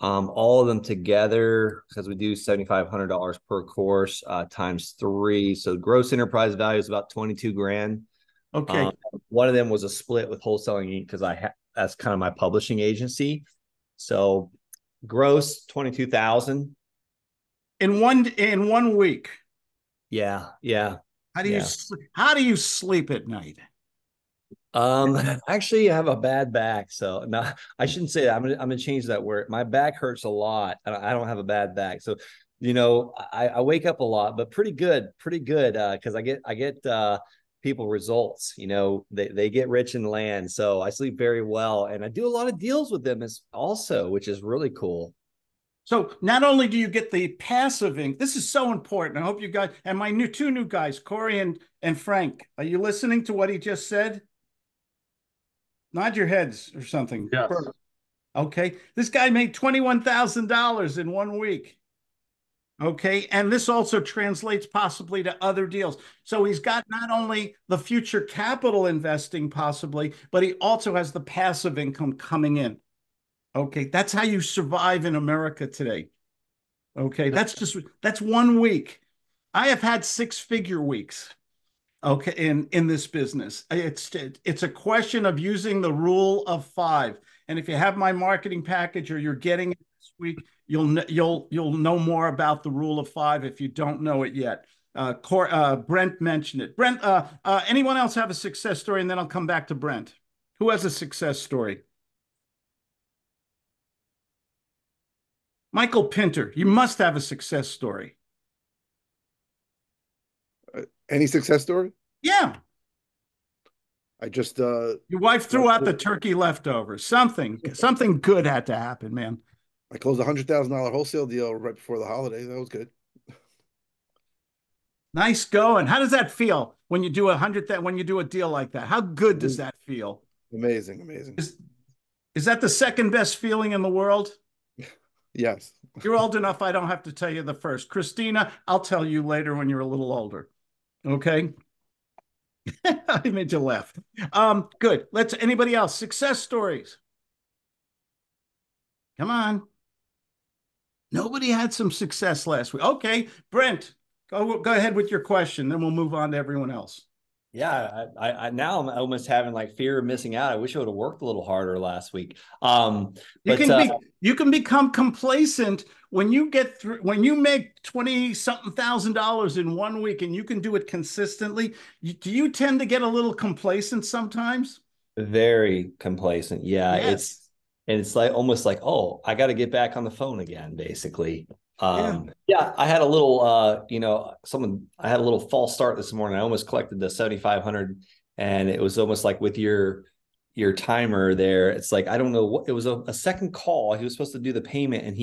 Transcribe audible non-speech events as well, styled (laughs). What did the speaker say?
Um, all of them together, because we do $7,500 per course uh, times three. So gross enterprise value is about 22 grand. Okay. Um, one of them was a split with Wholesaling Inc. because I ha- that's kind of my publishing agency. So gross 22,000. in one in one week. Yeah. Yeah. How do you Yeah. sl- how do you sleep at night? Um, (laughs) (laughs) actually, I have a bad back, so no, (laughs) I shouldn't say that. I'm gonna I'm gonna change that word. My back hurts a lot. I don't, I don't have a bad back, so you know, I, I wake up a lot, but pretty good, pretty good. Uh, because I get I get uh people results. You know, they they get rich in land, so I sleep very well, and I do a lot of deals with them as also, which is really cool. So not only do you get the passive income, this is so important. I hope you guys and my new two new guys, Corey and and Frank, are you listening to what he just said? Nod your heads or something. Yes. Okay. This guy made $21,000 in one week. Okay. And this also translates possibly to other deals. So he's got not only the future capital investing, possibly, but he also has the passive income coming in. Okay. That's how you survive in America today. Okay. That's just, that's one week. I have had six figure weeks okay in in this business. It's it's a question of using the rule of five. And if you have my marketing package or you're getting it this week you'll you'll you'll know more about the rule of five if you don't know it yet. Uh, Cor- uh brent mentioned it. Brent uh, uh anyone else have a success story? And then i'll come back to brent. Who has a success story? Michael pinter you must have a success story Any success story? yeah I just uh your wife threw out the turkey leftovers something something good had to happen man I closed a hundred thousand dollar wholesale deal right before the holiday. That was good. Nice going. How does that feel when you do a hundred that when you do a deal like that? How good does that feel? Amazing, amazing. Is is that the second best feeling in the world? (laughs) Yes. You're old enough. I don't have to tell you the first. Christina, I'll tell you later when you're a little older. Okay. (laughs) I made you laugh. Um, good. Let's anybody else success stories. Come on. Nobody had some success last week. Okay, Brent, go go ahead with your question, then we'll move on to everyone else. Yeah, I, I, now I'm almost having like fear of missing out. I wish I would have worked a little harder last week. Um, You but can uh, be you can become complacent when you get through when you make 20 something thousand dollars in one week and you can do it consistently. You, do you tend to get a little complacent sometimes? very complacent. Yeah, Yes. it's and it's like almost like oh, I got to get back on the phone again, basically. Um, yeah. I had a little, uh, you know, someone I had a little false start this morning. I almost collected the seventy five hundred, and it was almost like with your your timer there. It's like I don't know what it was a, a second call. He was supposed to do the payment, and he